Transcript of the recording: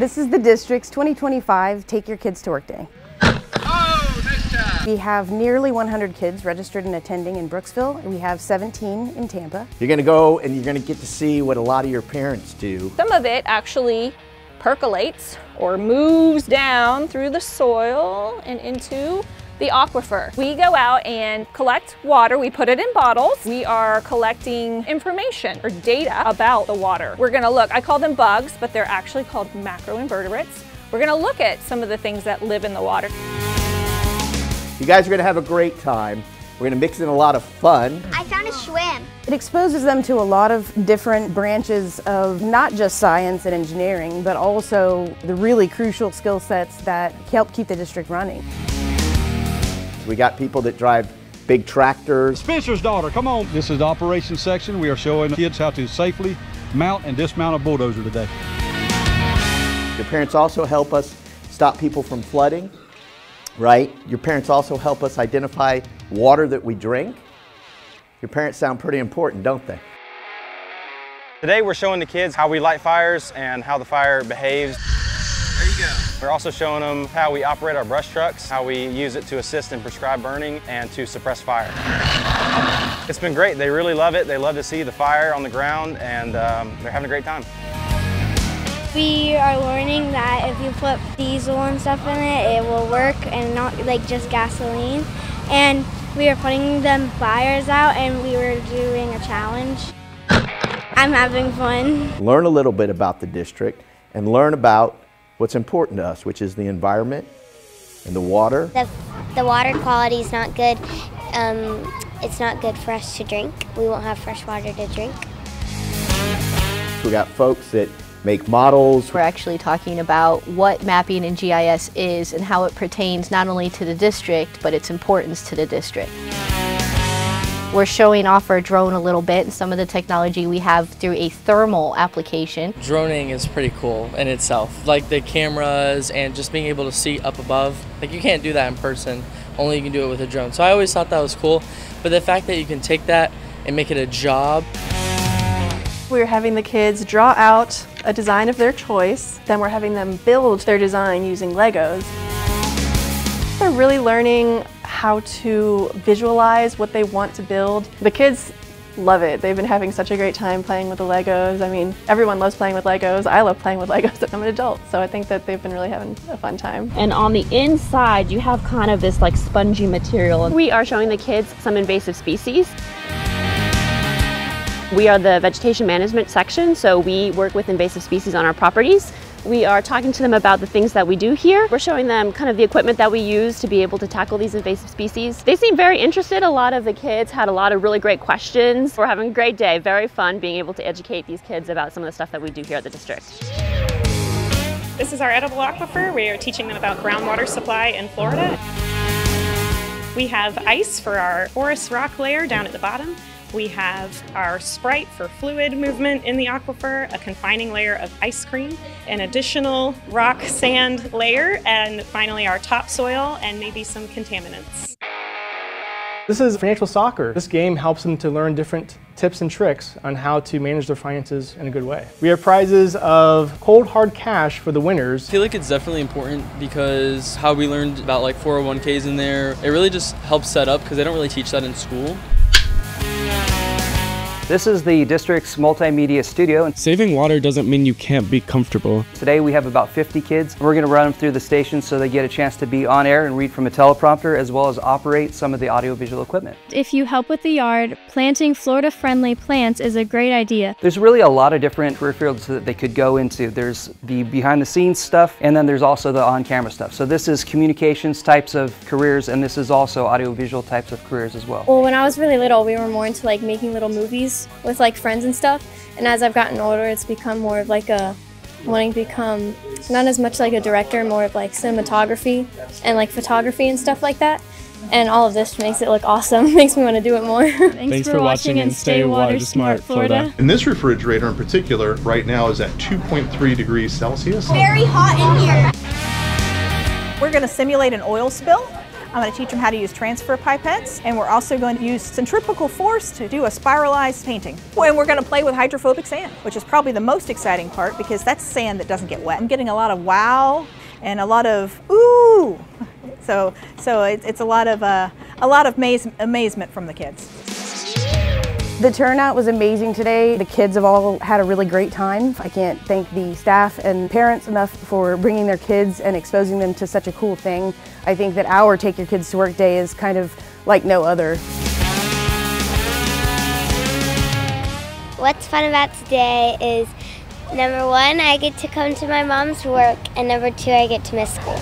This is the district's 2025 Take Your Kids to Work Day. We have nearly 100 kids registered and attending in Brooksville. And we have 17 in Tampa. You're going to go and you're going to get to see what a lot of your parents do. Some of it actually percolates or moves down through the soil and into the aquifer. We go out and collect water. We put it in bottles. We are collecting information or data about the water. We're gonna look, I call them bugs, but they're actually called macroinvertebrates. We're gonna look at some of the things that live in the water. You guys are going to have a great time. We're going to mix in a lot of fun. I found a swim. It exposes them to a lot of different branches of not just science and engineering, but also the really crucial skill sets that help keep the district running. We got people that drive big tractors. Spencer's daughter, come on. This is the operations section. We are showing kids how to safely mount and dismount a bulldozer today. Your parents also help us stop people from flooding, right? Your parents also help us identify water that we drink. Your parents sound pretty important, don't they? Today we're showing the kids how we light fires and how the fire behaves. There you go. We're also showing them how we operate our brush trucks, how we use it to assist in prescribed burning and to suppress fire. It's been great. They really love it. They love to see the fire on the ground and um, they're having a great time. We are learning that if you put diesel and stuff in it, it will work and not like just gasoline. And we are putting them fires out and we were doing a challenge. I'm having fun. Learn a little bit about the district and learn about what's important to us, which is the environment and the water. The, the water quality is not good. Um, it's not good for us to drink. We won't have fresh water to drink. We got folks that make models. We're actually talking about what mapping in GIS is and how it pertains not only to the district, but its importance to the district. We're showing off our drone a little bit and some of the technology we have through a thermal application. Droning is pretty cool in itself, like the cameras and just being able to see up above. Like you can't do that in person, only you can do it with a drone. So I always thought that was cool, but the fact that you can take that and make it a job. We're having the kids draw out a design of their choice, then we're having them build their design using Legos. They're really learning how to visualize what they want to build. The kids love it. They've been having such a great time playing with the Legos. I mean, everyone loves playing with Legos. I love playing with Legos and I'm an adult, so I think that they've been really having a fun time. And on the inside, you have kind of this like spongy material. We are showing the kids some invasive species. We are the vegetation management section, so we work with invasive species on our properties. We are talking to them about the things that we do here. We're showing them kind of the equipment that we use to be able to tackle these invasive species. They seem very interested. A lot of the kids had a lot of really great questions. We're having a great day, very fun being able to educate these kids about some of the stuff that we do here at the district. This is our edible aquifer. We are teaching them about groundwater supply in Florida. We have ice for our porous rock layer down at the bottom. We have our Sprite for fluid movement in the aquifer, a confining layer of ice cream, an additional rock sand layer, and finally our topsoil and maybe some contaminants. This is financial soccer. This game helps them to learn different tips and tricks on how to manage their finances in a good way. We have prizes of cold hard cash for the winners. I feel like it's definitely important because how we learned about like 401ks in there, it really just helps set up because they don't really teach that in school. This is the district's multimedia studio. Saving water doesn't mean you can't be comfortable. Today we have about 50 kids. We're going to run them through the station so they get a chance to be on air and read from a teleprompter as well as operate some of the audiovisual equipment. If you help with the yard, planting Florida-friendly plants is a great idea. There's really a lot of different career fields that they could go into. There's the behind-the-scenes stuff and then there's also the on-camera stuff. So this is communications types of careers and this is also audiovisual types of careers as well. Well, when I was really little, we were more into like making little movies with like friends and stuff. And as I've gotten older, it's become more of like a wanting to become not as much like a director, more of like cinematography and like photography and stuff like that. And all of this makes it look awesome, makes me want to do it more. Thanks, Thanks for, for, watching and stay water smart, Florida. And this refrigerator in particular right now is at 2.3 degrees Celsius. Very hot in here. We're going to simulate an oil spill I'm going to teach them how to use transfer pipettes, and we're also going to use centrifugal force to do a spiralized painting. And we're going to play with hydrophobic sand, which is probably the most exciting part because that's sand that doesn't get wet. I'm getting a lot of wow and a lot of ooh. So, so it, it's a lot of uh, a lot of amaze, amazement from the kids. The turnout was amazing today. The kids have all had a really great time. I can't thank the staff and parents enough for bringing their kids and exposing them to such a cool thing. I think that our Take Your Kids to Work Day is kind of like no other. What's fun about today is number one, I get to come to my mom's work, and number two, I get to miss school.